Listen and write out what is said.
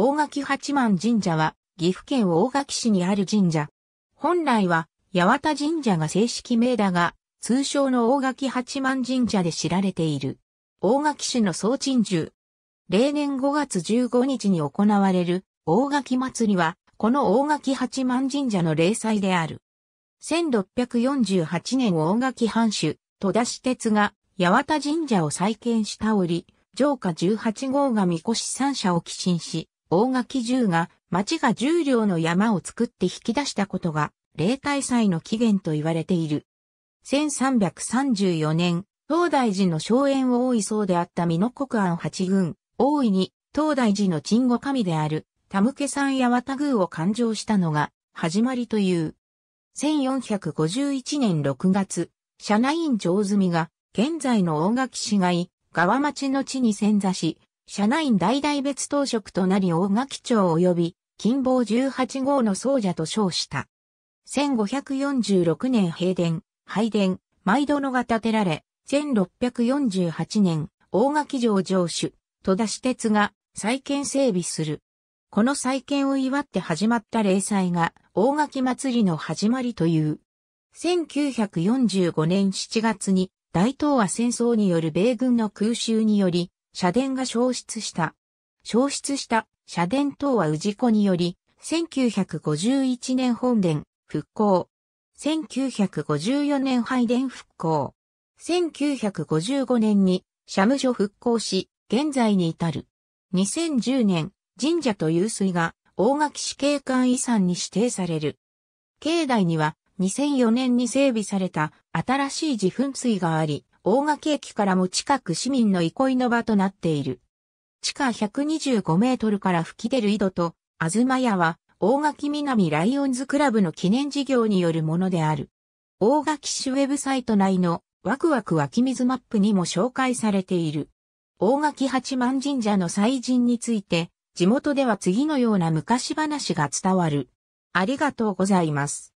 大垣八幡神社は岐阜県大垣市にある神社。本来は八幡神社が正式名だが、通称の大垣八幡神社で知られている。大垣市の総鎮守。例年5月15日に行われる大垣祭りは、この大垣八幡神社の霊祭である。1648年大垣藩主、戸田市鉄が八幡神社を再建した折、上下18号がみこし三社を寄進し、大垣十が町が十両の山を作って引き出したことが、霊体祭の起源と言われている。1334年、東大寺の荘園大井僧であった美濃国安八軍、大井に、東大寺の鎮護神である、田向山八幡宮を勘定したのが、始まりという。1451年6月、社内院長住が、現在の大垣市街、川町の地に潜座し、社内大々別当職となり大垣町及び、金棒18号の僧者と称した。1546年平殿、拝殿、毎殿が建てられ、1648年、大垣城城主、戸田市鉄が再建整備する。この再建を祝って始まった霊祭が大垣祭りの始まりという。1945年7月に大東亜戦争による米軍の空襲により、社殿が消失した。消失した社殿等は氏子により、1951年本殿復興。1954年拝殿復興。1955年に社務所復興し、現在に至る。2010年、神社と湧水が大垣市景観遺産に指定される。境内には2004年に整備された新しい自噴水があり、大垣駅からも近く市民の憩いの場となっている。地下125メートルから吹き出る井戸と、あずま屋は、大垣南ライオンズクラブの記念事業によるものである。大垣市ウェブサイト内のワクワク湧き水マップにも紹介されている。大垣八幡神社の祭神について、地元では次のような昔話が伝わる。ありがとうございます。